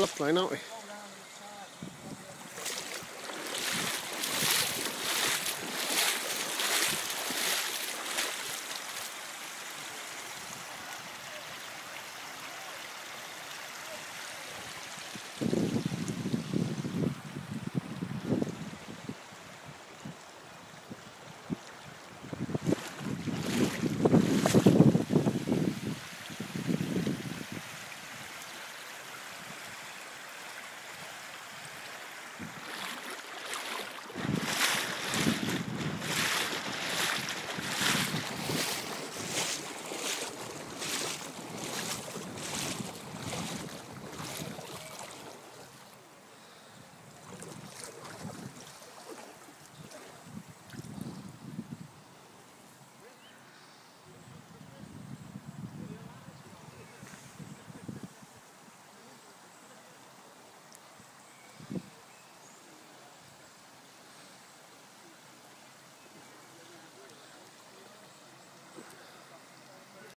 left line, aren't we?